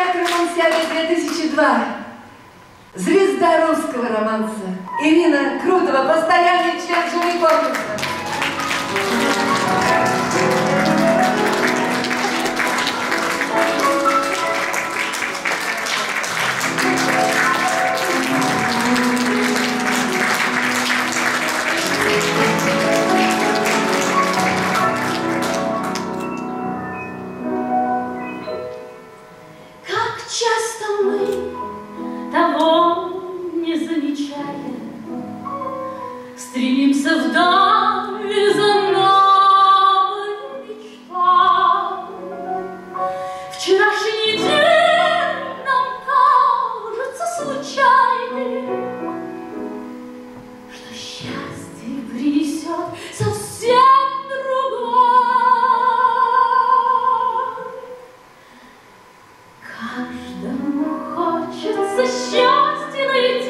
театр Монсиада 2002. Звезда русского романса. Ирина Крутова, постоянный член жюри конкурса. снится вдаль за нами мечта. Вчерашний нам кажется случайным, что счастье принесет совсем другой. Каждому хочется счастья найти.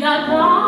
not gone.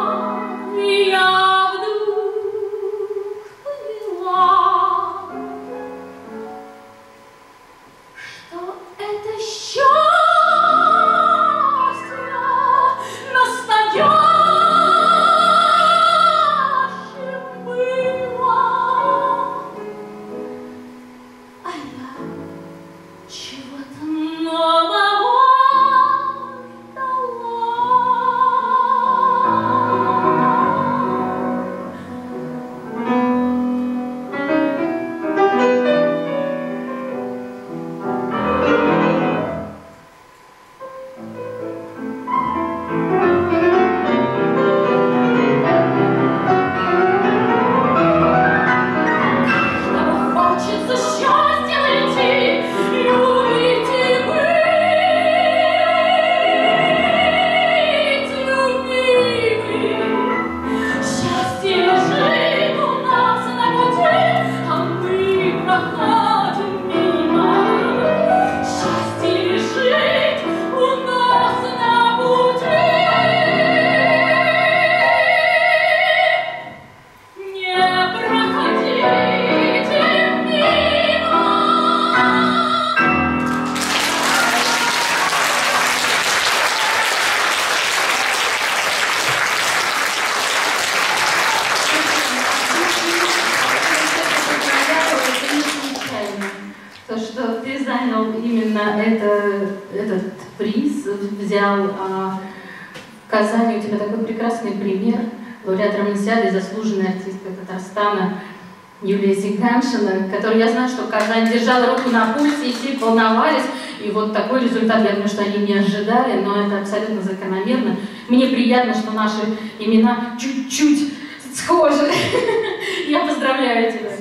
Юлия Зиганшина, которую я знаю, что Казань держала руку на пульсе, и все волновались. И вот такой результат, я думаю, что они не ожидали, но это абсолютно закономерно. Мне приятно, что наши имена чуть-чуть схожи. Я поздравляю тебя.